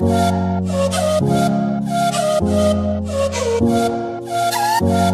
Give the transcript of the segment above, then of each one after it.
Thank you.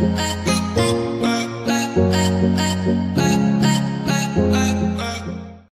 Bye.